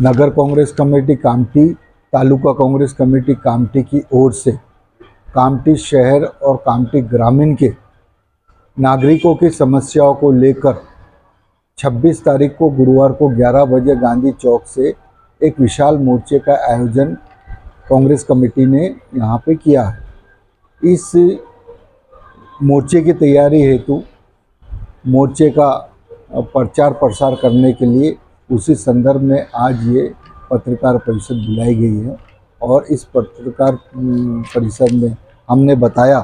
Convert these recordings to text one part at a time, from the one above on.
नगर Congress committee Kamptee, taluka Congress committee Kamptee की ओर से कामटी शहर और कामटी ग्रामीण के नागरिकों की समस्याओं को लेकर 26 तारीख को गुरुवार को 11 बजे गांधी चौक से एक विशाल मोर्चे का आयोजन कांग्रेस कमेटी ने यहाँ पे किया है। इस मोर्चे की तैयारी हेतु मोर्चे का प्रचार प्रसार करने के लिए उसी संदर्भ में आज ये पत्रकार परिषद बुलाई गई है और इस पत्रकार परिषद में हमने बताया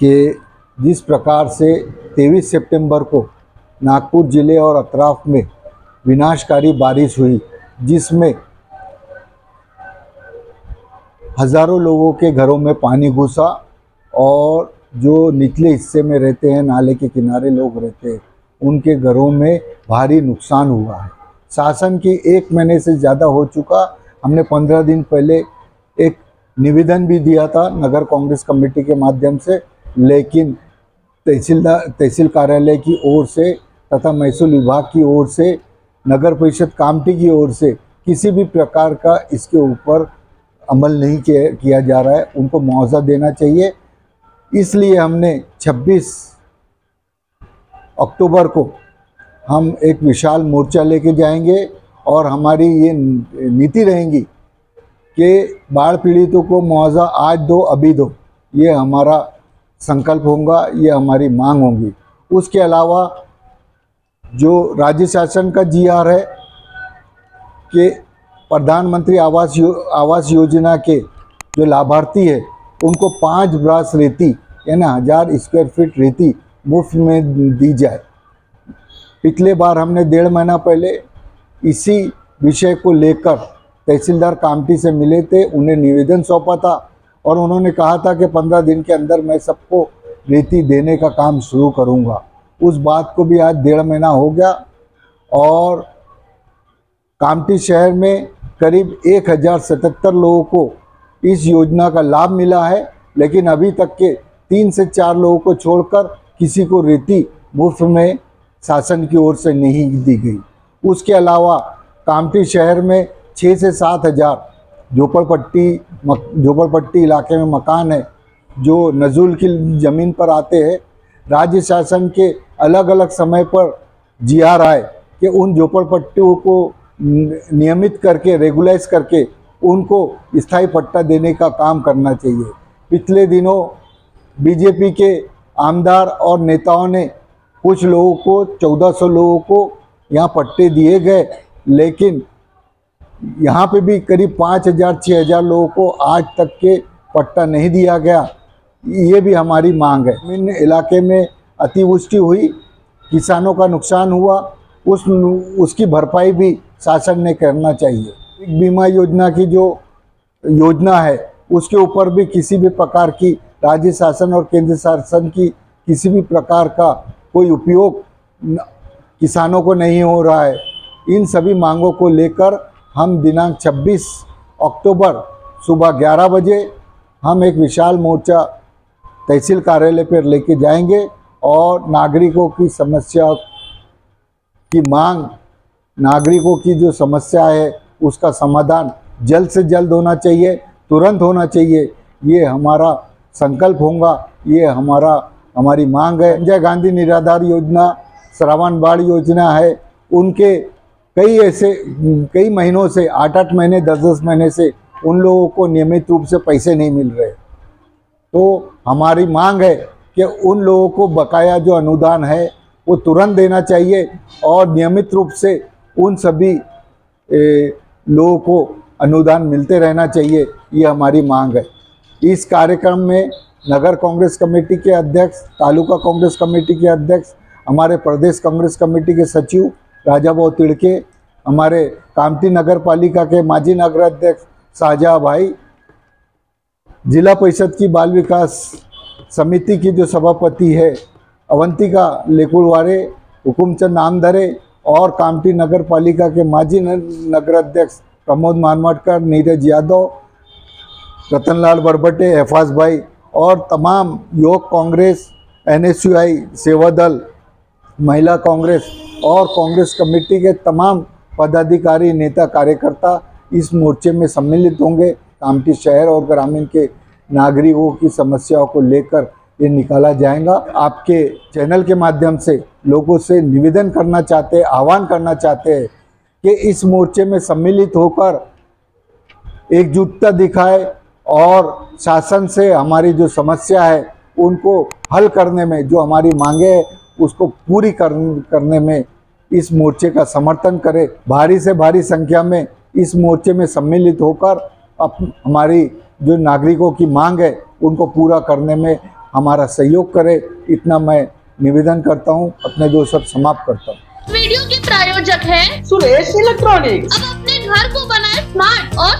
कि जिस प्रकार से 23 सितंबर को नागपुर ज़िले और अतराफ में विनाशकारी बारिश हुई, जिसमें हज़ारों लोगों के घरों में पानी घुसा और जो निचले हिस्से में रहते हैं, नाले के किनारे लोग रहते हैं, उनके घरों में भारी नुकसान हुआ है। शासन की एक महीने से ज़्यादा हो चुका। हमने पंद्रह दिन पहले एक निवेदन भी दिया था नगर कांग्रेस कमेटी के माध्यम से, लेकिन तहसीलदार तहसील कार्यालय की ओर से तथा महसूल विभाग की ओर से, नगर परिषद कामटी की ओर से किसी भी प्रकार का इसके ऊपर अमल नहीं किया जा रहा है। उनको मुआवजा देना चाहिए। इसलिए हमने 26 अक्टूबर को हम एक विशाल मोर्चा लेके जाएँगे और हमारी ये नीति रहेंगी कि बाढ़ पीड़ितों को मुआवजा आज दो अभी दो। ये हमारा संकल्प होगा ये हमारी मांग होगी। उसके अलावा जो राज्य शासन का जी आर है कि प्रधानमंत्री आवास यो, आवास योजना के जो लाभार्थी है उनको पाँच ब्रास रेती यानी हज़ार स्क्वायर फीट रेती मुफ़्त में दी जाए। पिछले बार हमने डेढ़ महीना पहले इसी विषय को लेकर तहसीलदार कामटी से मिले थे, उन्हें निवेदन सौंपा था और उन्होंने कहा था कि पंद्रह दिन के अंदर मैं सबको रेती देने का काम शुरू करूँगा। उस बात को भी आज डेढ़ महीना हो गया और कामटी शहर में करीब एक हज़ार सतहत्तर लोगों को इस योजना का लाभ मिला है, लेकिन अभी तक के तीन से चार लोगों को छोड़कर किसी को रेती मुफ़्त में शासन की ओर से नहीं दी गई। उसके अलावा कामठी शहर में छः से सात हज़ार झोपड़पट्टी झोपड़पट्टी इलाके में मकान है, जो नजुल की ज़मीन पर आते हैं। राज्य शासन के अलग अलग समय पर जी आ रहा है कि उन झोपड़पट्टियों को नियमित करके रेगुलाइज करके उनको स्थायी पट्टा देने का काम करना चाहिए। पिछले दिनों बीजेपी के आमदार और नेताओं ने कुछ लोगों को 1400 लोगों को यहाँ पट्टे दिए गए, लेकिन यहाँ पे भी करीब पाँच हज़ार छः हज़ार लोगों को आज तक के पट्टा नहीं दिया गया। ये भी हमारी मांग है। इन इलाके में अतिवृष्टि हुई, किसानों का नुकसान हुआ, उस उसकी भरपाई भी शासन ने करना चाहिए। बीमा योजना की जो योजना है, उसके ऊपर भी किसी भी प्रकार की राज्य शासन और केंद्र शासन की किसी भी प्रकार का कोई उपयोग किसानों को नहीं हो रहा है। इन सभी मांगों को लेकर हम दिनांक 26 अक्टूबर सुबह 11 बजे हम एक विशाल मोर्चा तहसील कार्यालय पर लेके जाएँगे और नागरिकों की समस्या की मांग, नागरिकों की जो समस्या है, उसका समाधान जल्द से जल्द होना चाहिए, तुरंत होना चाहिए। ये हमारा संकल्प होगा, ये हमारा हमारी मांग है। संजय गांधी निराधार योजना, श्रावण बाढ़ योजना है। उनके कई ऐसे, कई महीनों से आठ आठ महीने दस दस महीने से उन लोगों को नियमित रूप से पैसे नहीं मिल रहे। तो हमारी मांग है कि उन लोगों को बकाया जो अनुदान है, वो तुरंत देना चाहिए और नियमित रूप से उन सभी लोगों को अनुदान मिलते रहना चाहिए। ये हमारी मांग है। इस कार्यक्रम में नगर कांग्रेस कमेटी के अध्यक्ष, तालुका कांग्रेस कमेटी के अध्यक्ष, हमारे प्रदेश कांग्रेस कमेटी के सचिव राजा भाव तिड़के, हमारे कामती नगर पालिका के माजी नगर अध्यक्ष शाहजहा भाई, जिला परिषद की बाल विकास समिति की जो सभापति है, अवंतिका लेकुड़वारे हुकुमचंद नामधरे और कामटी नगर पालिका के माजी नगर अध्यक्ष प्रमोद मानवाटकर, नीरज यादव, रतनलाल बरबटे, एफाज भाई और तमाम योग कांग्रेस, एनएसयूआई, सेवा दल, महिला कांग्रेस और कांग्रेस कमेटी के तमाम पदाधिकारी, नेता, कार्यकर्ता इस मोर्चे में सम्मिलित होंगे। कामठी शहर और ग्रामीण के नागरिकों की समस्याओं को लेकर ये निकाला जाएगा। आपके चैनल के माध्यम से लोगों से निवेदन करना चाहते हैं, आह्वान करना चाहते हैं कि इस मोर्चे में सम्मिलित होकर एकजुटता दिखाए और शासन से हमारी जो समस्या है उनको हल करने में जो हमारी मांगे है उसको पूरी करने में इस मोर्चे का समर्थन करें। भारी से भारी संख्या में इस मोर्चे में सम्मिलित होकर अप हमारी जो नागरिकों की मांग है उनको पूरा करने में हमारा सहयोग करे। इतना मैं निवेदन करता हूँ अपने दो सब समाप्त करता हूँ। वीडियो के प्रायोजक है सुरेश इलेक्ट्रॉनिक्स। अब अपने घर को बनाए स्मार्ट और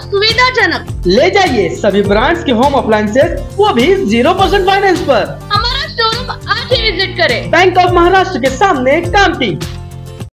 सुविधाजनक ले जाइए सभी ब्रांड्स के होम अप्लायसेज वो भी ज़ीरो परसेंट फाइनेंस आरोप हमारा शोरूम आज ही विज़िट करें। बैंक ऑफ़ महाराष्ट्र के सामने कामटी